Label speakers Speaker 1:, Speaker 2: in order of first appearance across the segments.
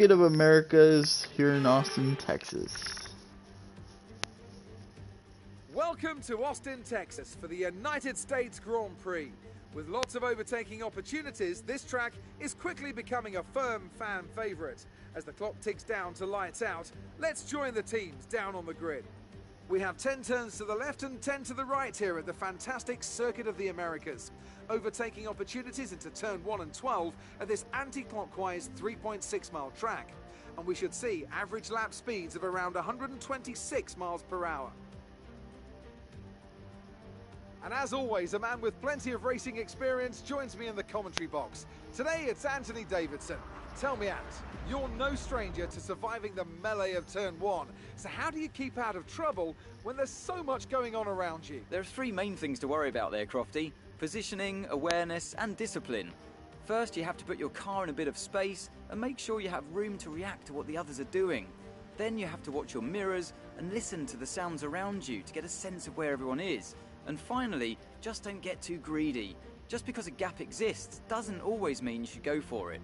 Speaker 1: Of Americas here in Austin, Texas.
Speaker 2: Welcome to Austin, Texas for the United States Grand Prix. With lots of overtaking opportunities, this track is quickly becoming a firm fan favourite. As the clock ticks down to lights out, let's join the teams down on the grid. We have 10 turns to the left and 10 to the right here at the fantastic Circuit of the Americas. Overtaking opportunities into turn 1 and 12 at this anti-clockwise 3.6 mile track. And we should see average lap speeds of around 126 miles per hour. And as always, a man with plenty of racing experience joins me in the commentary box. Today it's Anthony Davidson. Tell me, Ant, you're no stranger to surviving the melee of turn one. So how do you keep out of trouble when there's so much going on around you?
Speaker 3: There are three main things to worry about there, Crofty. Positioning, awareness, and discipline. First, you have to put your car in a bit of space and make sure you have room to react to what the others are doing. Then you have to watch your mirrors and listen to the sounds around you to get a sense of where everyone is. And finally, just don't get too greedy. Just because a gap exists doesn't always mean you should go for it.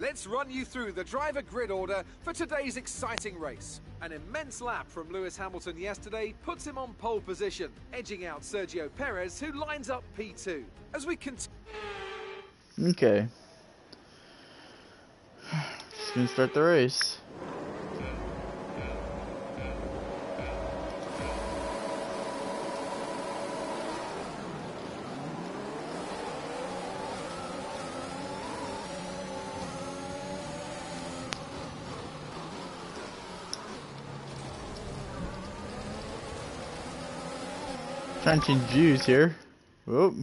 Speaker 2: Let's run you through the driver grid order for today's exciting race. An immense lap from Lewis Hamilton yesterday puts him on pole position, edging out Sergio Perez, who lines up P2. As we continue.
Speaker 1: Okay. Just gonna start the race. Change views here. Whoop.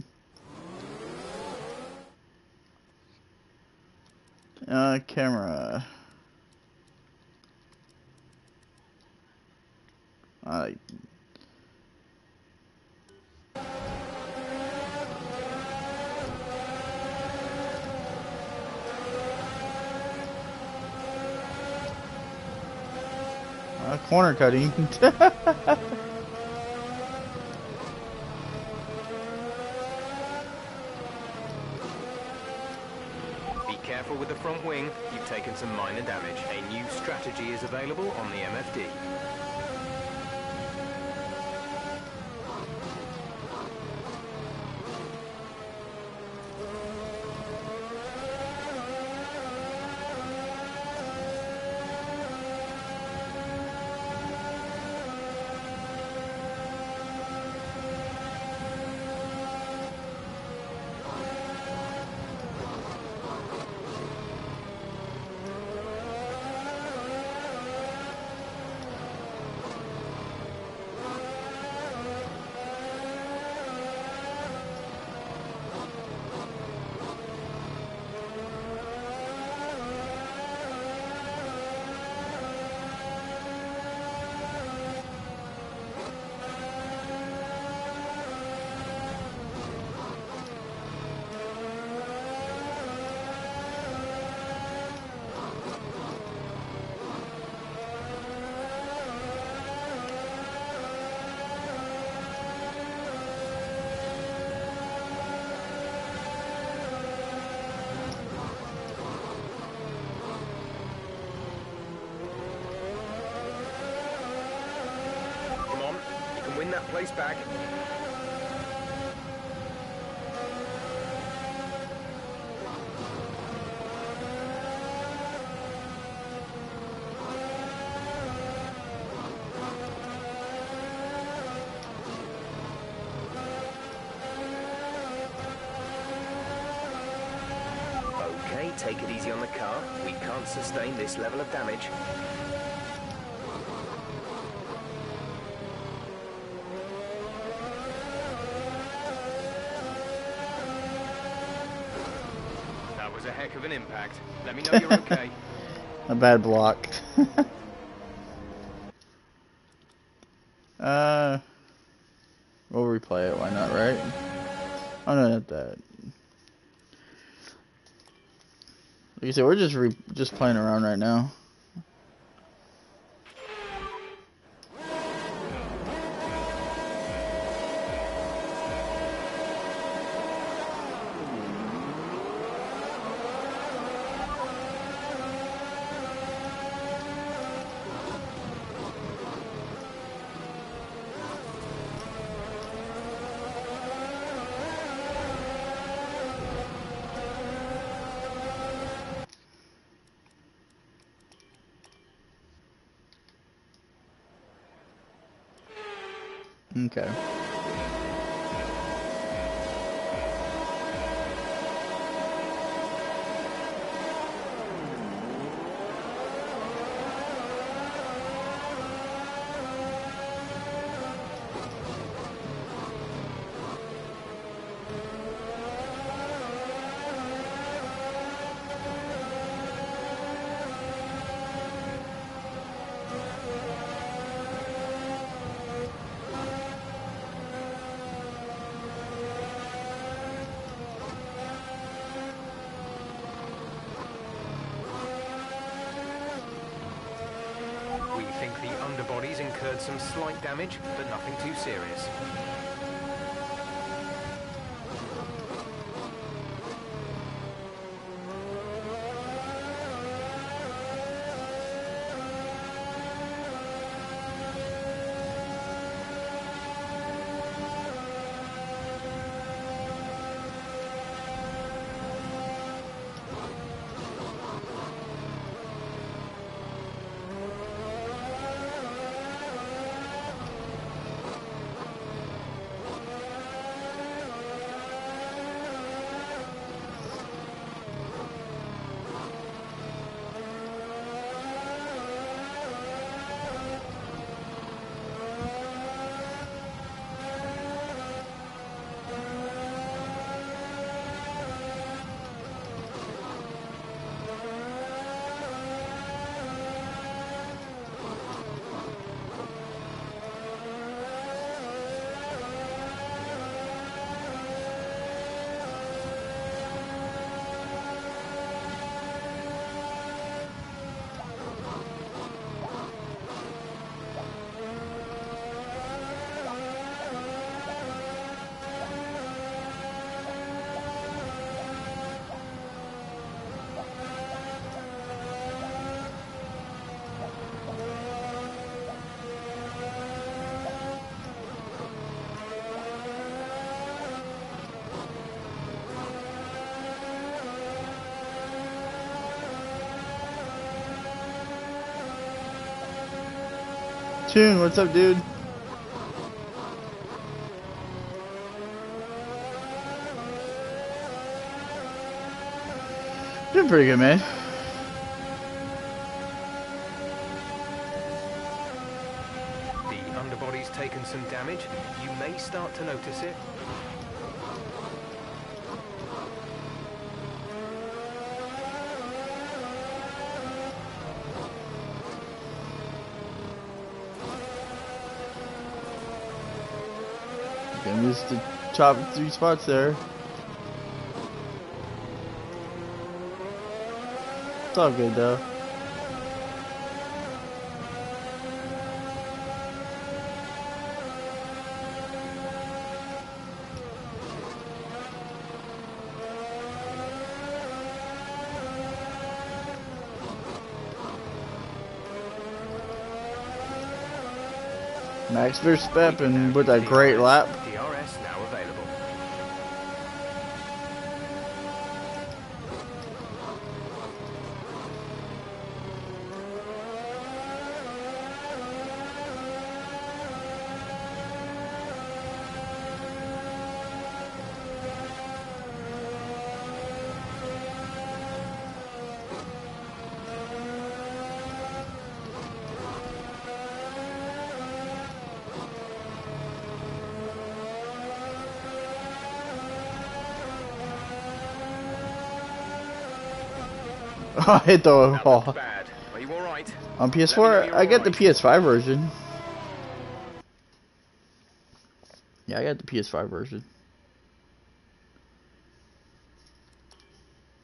Speaker 1: Uh, camera. Uh, corner cutting.
Speaker 4: front wing, you've taken some minor damage. A new strategy is available on the MFD. Place back. Okay, take it easy on the car. We can't sustain this level of damage. An impact. Let me know you're okay.
Speaker 1: A bad block. uh, we'll replay it. Why not, right? Oh no, not that. Like I said, we're just re just playing around right now. Okay.
Speaker 4: Some slight damage, but nothing too serious.
Speaker 1: Tune, what's up, dude? Doing pretty good, man.
Speaker 4: The underbody's taken some damage. You may start to notice it.
Speaker 1: Gonna miss the top three spots there. It's all good though. Max Verstappen with a great lap. I hit the wall.
Speaker 4: looked. Are you all right?
Speaker 1: On
Speaker 4: Let me know
Speaker 1: PS4,
Speaker 4: you're
Speaker 1: I get the. PS5 version. Yeah, I got the PS5 version.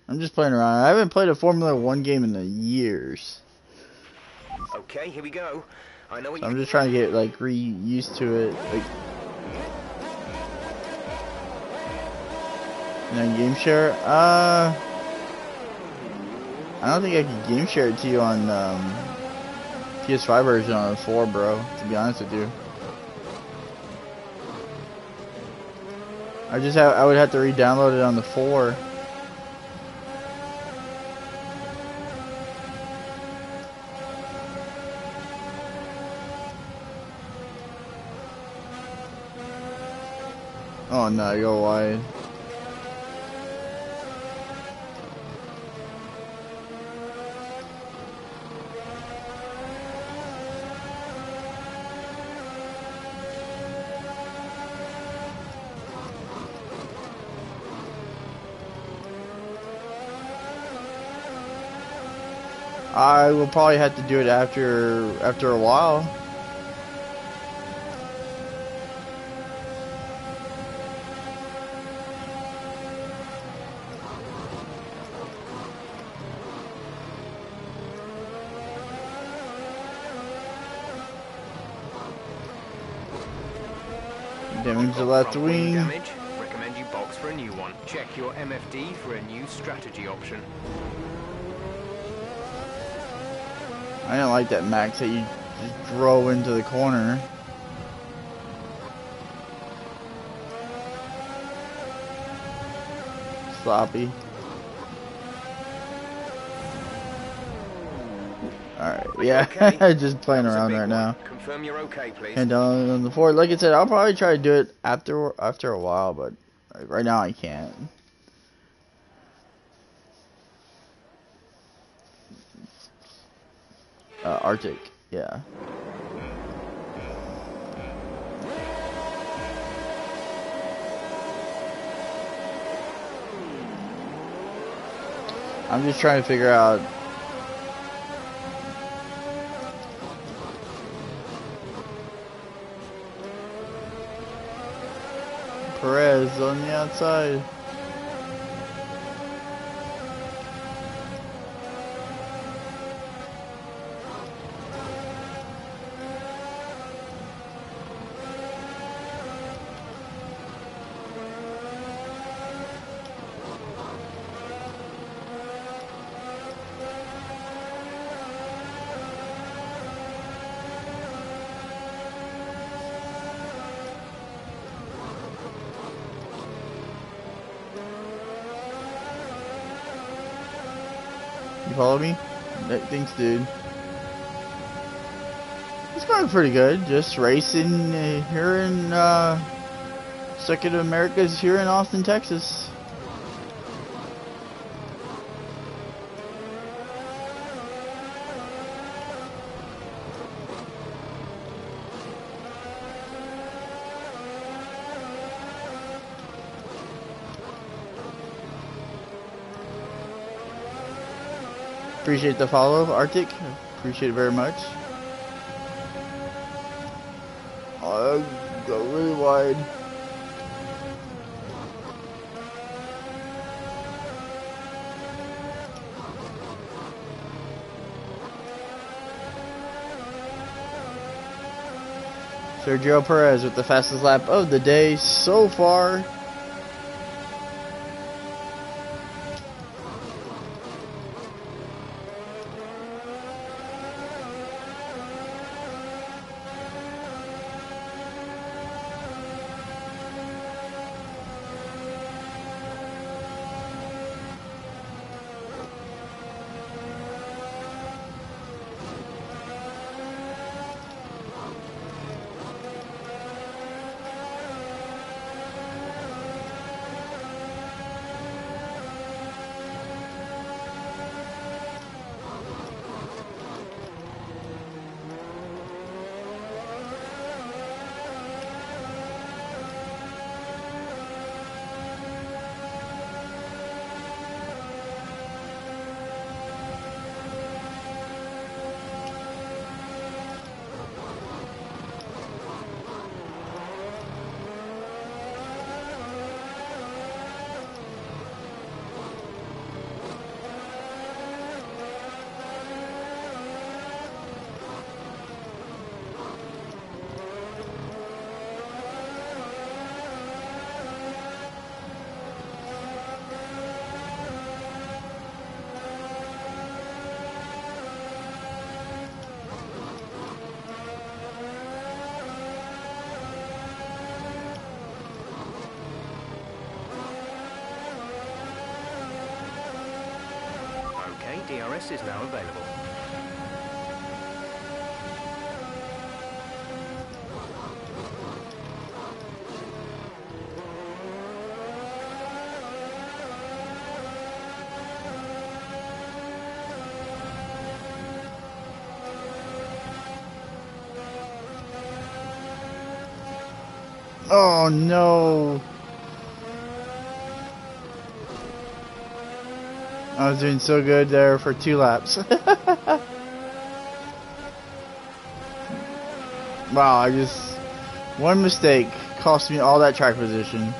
Speaker 1: I'm just playing around. I haven't played a Formula One game in the years.
Speaker 4: Okay, here we go. I know what
Speaker 1: So
Speaker 4: you
Speaker 1: I'm just trying to get like re used to it. Like, and then game share. Uh, I don't think I can game share it to you on um, PS5 version on the 4, bro. To be honest with you, I just have I would have to re-download it on the 4. Oh no, go wide. I will probably have to do it after after a while. Damage the left
Speaker 4: wing. damage. Recommend you box for a new one. Check your MFD for a new strategy option.
Speaker 1: I didn't like that max that you just drove into the corner. Sloppy. Alright, yeah,
Speaker 4: okay?
Speaker 1: just playing
Speaker 4: That was a
Speaker 1: around right
Speaker 4: one.
Speaker 1: now.
Speaker 4: Confirm you're okay, please.
Speaker 1: And down on the floor. Like I said, I'll probably try to do it after after a while, but right now I can't. Uh, Arctic, yeah. I'm just trying to figure out Perez on the outside. Follow me? Thanks, dude. It's going pretty good. Just racing uh, here in uh, of Americas here in Austin, Texas. Appreciate the follow, Arctic. Appreciate it very much. Go really wide. Sergio Perez with the fastest lap of the day so far.
Speaker 4: service is now available.
Speaker 1: Oh no! I was doing so good there for two laps. wow, I just one mistake cost me all that track position.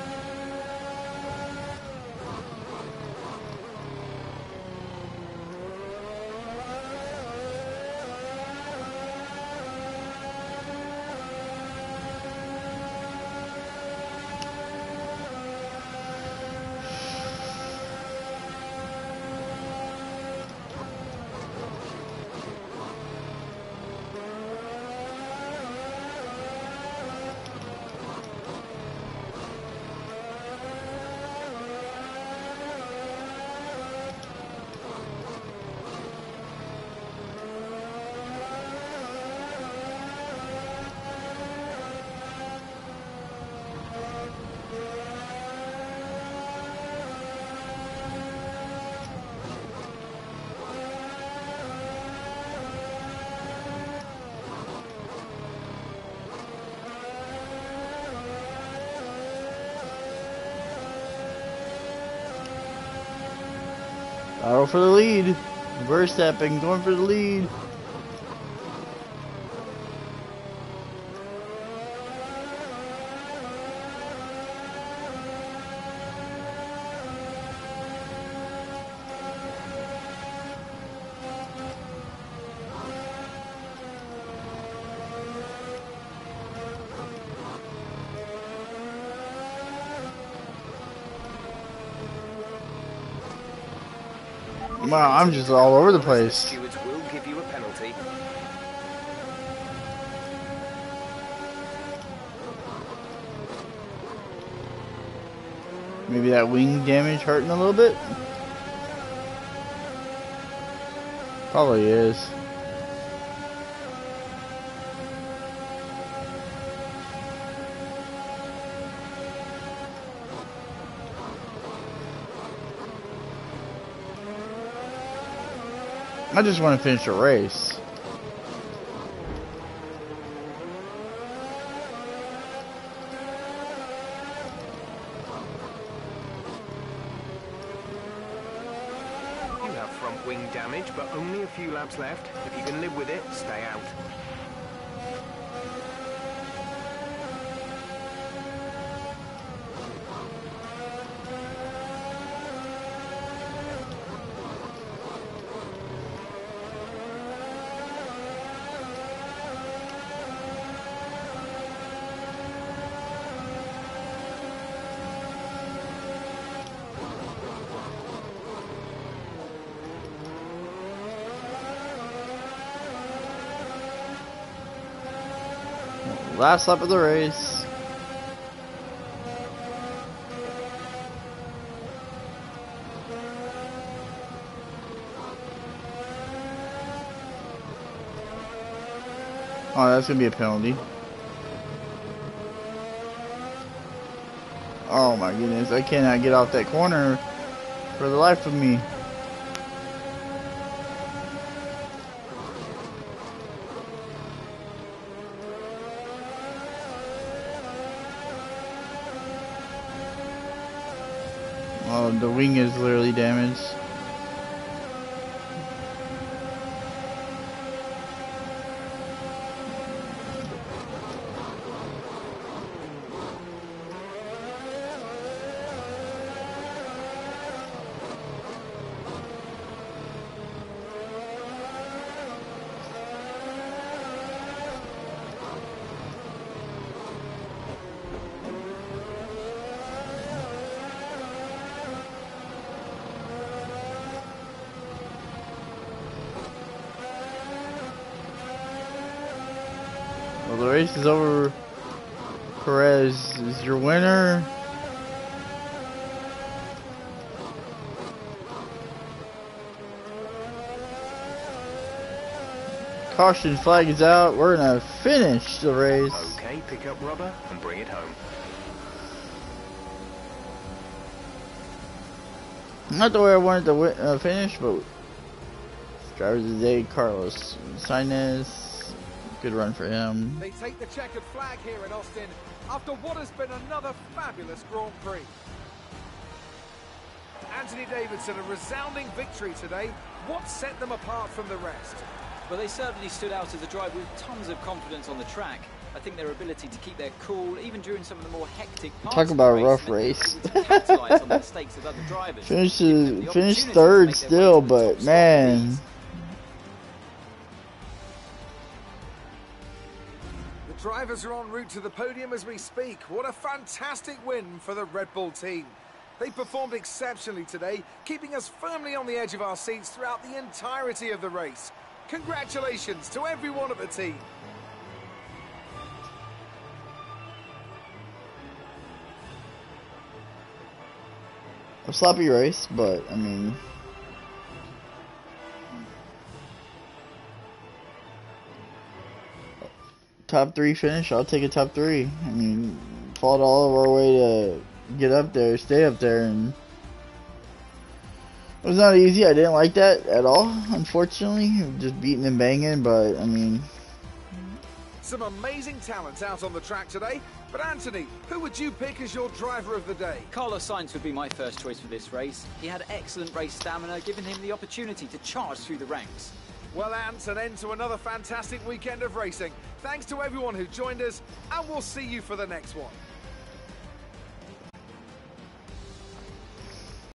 Speaker 1: Battle for the lead. Verstappen going for the lead. Wow, I'm just all over the place.
Speaker 4: Stewards will give you a penalty.
Speaker 1: Maybe that wing damage hurting a little bit? Probably is. I just want to finish a race.
Speaker 4: You have front wing damage, but only a few laps left. If you can live with it, stay out.
Speaker 1: Last lap of the race. Oh, that's gonna be a penalty. Oh my goodness, I cannot get off that corner for the life of me. Oh, the wing is literally damaged. Perez is your winner. Caution flag is out. We're gonna finish the race.
Speaker 4: Okay, pick up rubber and bring it home.
Speaker 1: Not the way I wanted to win, uh, finish, but drivers of the day, Carlos Sainz. Good run for him.
Speaker 2: They take the checkered flag here in Austin. After what has been another fabulous Grand Prix. Anthony Davidson, a resounding victory today. What set them apart from the rest?
Speaker 3: Well, they certainly stood out as a driver with tons of confidence on the track. I think their ability to keep their cool, even during some of the more hectic parts
Speaker 1: Talk
Speaker 3: of
Speaker 1: about
Speaker 3: the
Speaker 1: a rough
Speaker 3: race,
Speaker 1: race.
Speaker 3: meant they were able to
Speaker 2: drivers are en route to the podium as we speak. What a fantastic win for the Red Bull team. They performed exceptionally today, keeping us firmly on the edge of our seats throughout the entirety of the race. Congratulations to everyone at the team.
Speaker 1: a sloppy race, but I mean, top three finish. I'll take a top three. I mean, fought all of our way to get up there, stay up there, and it was not easy. I didn't like that at all. Unfortunately, just beating and banging. But I mean,
Speaker 2: Some amazing talent out on the track today. But Anthony, who would you pick as your driver of the day?
Speaker 3: Carlos Sainz would be my first choice for this race. He had excellent race stamina, giving him the opportunity to charge through the ranks.
Speaker 2: Well, Ant, an end to another fantastic weekend of racing. Thanks to everyone who joined us, and we'll see you for the next one.